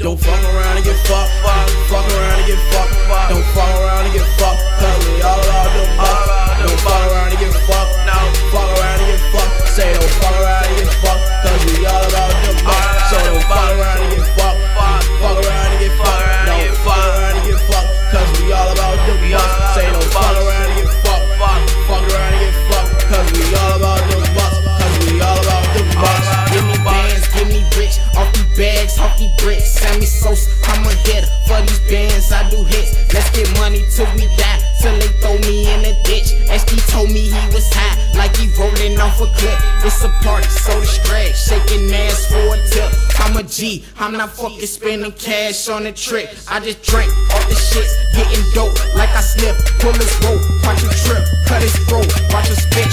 Don't fuck around and get fucked. Fuck, fuck around and get fucked. Fuck. Don't fuck around and get fucked. Cause we all about the bucks. Don't fuck around and get fucked. No. Fuck around and get fucked. Say don't fuck around and get fucked. Cause we all about the bucks. So don't fuck around and get fucked. Fuck, fuck around and get fucked. Don't fuck around and get fucked. Cause we all about the bucks. Say don't fuck around and get fucked. Fuck, fuck around and get fucked. Cause we all about the bucks. Cause we all about the bucks. Give me bands, give me rich, Off the bags, off the bricks. Sammy Sosa, I'm a hitter. For these bands, I do hits. Let's get money till we die. Till they throw me in a ditch. HD told me he was high, like he rolling off a clip. It's a party, so distracted. Shaking ass for a tip. I'm a G, I'm not fucking spending cash on a trip. I just drink all the shit, getting dope like I slip. Pull his rope, watch him trip, cut his throat, watch him spit.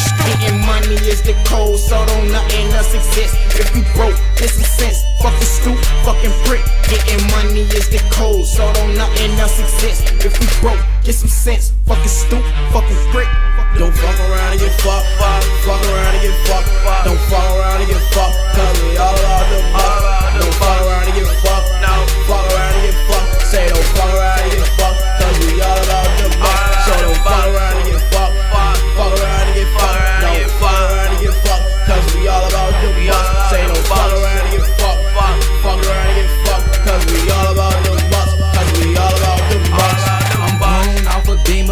Is so don't nothing else exist. If you broke, get some sense. Fucking stoop, fucking prick. Don't fuck around and get fucked. Fuck around and get fucked.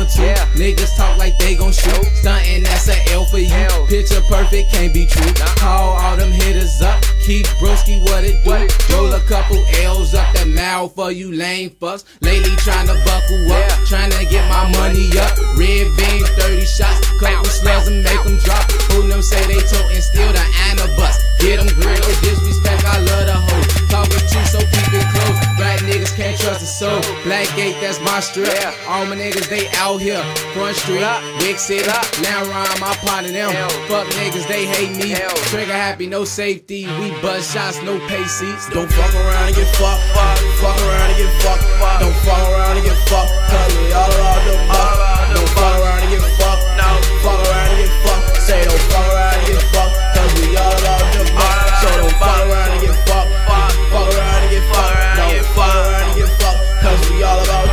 Off a beam or two. Yeah. Niggas talk like they gon' shoot. Stuntin', that's a L for you. L. Picture perfect, can't be true. Call all them hitters up. Keep broski what it do. What it do. Roll a couple L's up that mouth for you lame fucks. Lately tryna buckle up. Yeah. Tryna get my money up. Red beam, 30 shots. Couple slugs and make them drop. Who them say they totin' That's my strip. Yeah. All my niggas, they out here. Front street, up? big city. Lamron, I pot of them. Hell. Fuck niggas, they hate me. Hell. Trigger happy, no safety. We buzz shots, no pay seats. Don't fuck around and get fucked. Fuck around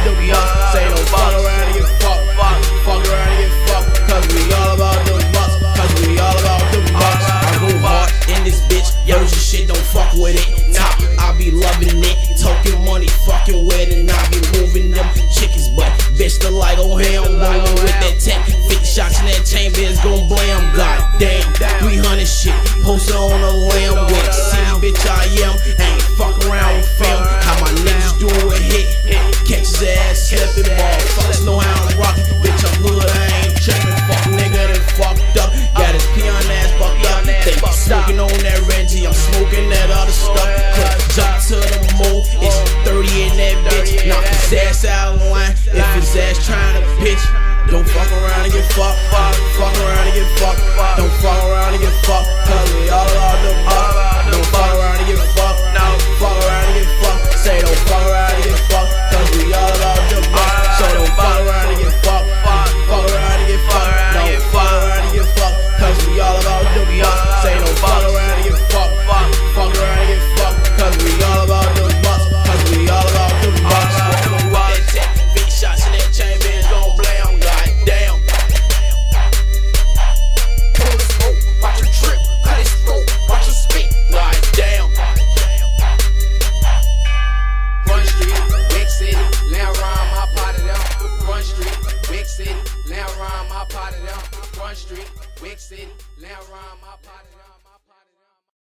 Say don't fuck around and get fucked. Fuck around and get we all about we all about bucks. I go hard in this bitch. Shit, don't fuck with it. Top, I be loving it. Talking money, fucking with it. And I be moving them chickens, but bitch, the light on him. Rolling with that tech. 50 shots in that chamber is gon' blam. God damn, 300 shit. Posted on a lamb. What that bitch. Knock his ass out of line. If his ass trying to pitch. Don't fuck around and get fucked. Fuck around and get fucked. Don't fuck around and get fucked. Front Street, Big City, Land Rhyme, my part of them.